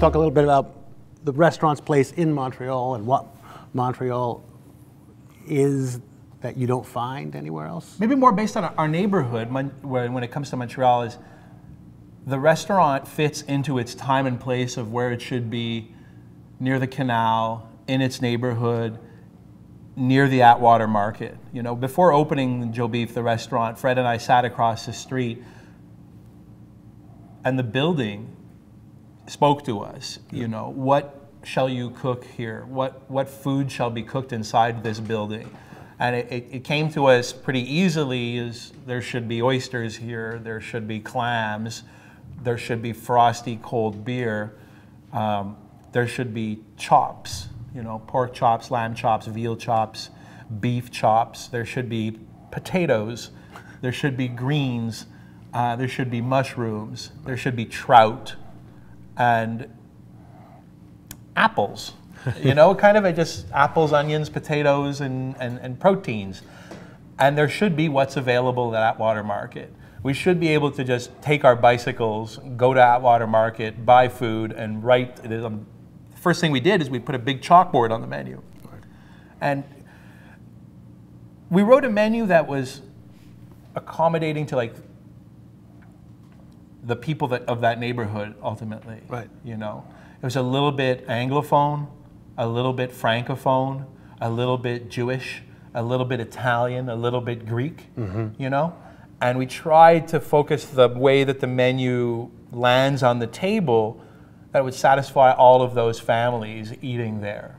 talk a little bit about the restaurant's place in Montreal and what Montreal is that you don't find anywhere else? Maybe more based on our neighborhood when it comes to Montreal is the restaurant fits into its time and place of where it should be near the canal, in its neighborhood, near the Atwater Market. You know, before opening Joe Beef, the restaurant, Fred and I sat across the street, and the building spoke to us. You know, what shall you cook here? What what food shall be cooked inside this building? And it, it, came to us pretty easily. Is there should be oysters here? There should be clams. There should be frosty cold beer. Um, there should be chops you know, pork chops, lamb chops, veal chops, beef chops. There should be potatoes. There should be greens. Uh, there should be mushrooms. There should be trout and apples. You know, kind of just apples, onions, potatoes, and, and, and proteins. And there should be what's available at Atwater Market. We should be able to just take our bicycles, go to Atwater Market, buy food, and write The um, first thing we did is we put a big chalkboard on the menu. And we wrote a menu that was accommodating to like the people that of that neighborhood ultimately. Right. You know, it was a little bit anglophone, a little bit francophone, a little bit Jewish, a little bit Italian, a little bit Greek. Mm-hmm. You know, and we tried to focus the way that the menu lands on the table that would satisfy all of those families eating there.